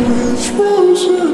it's frozen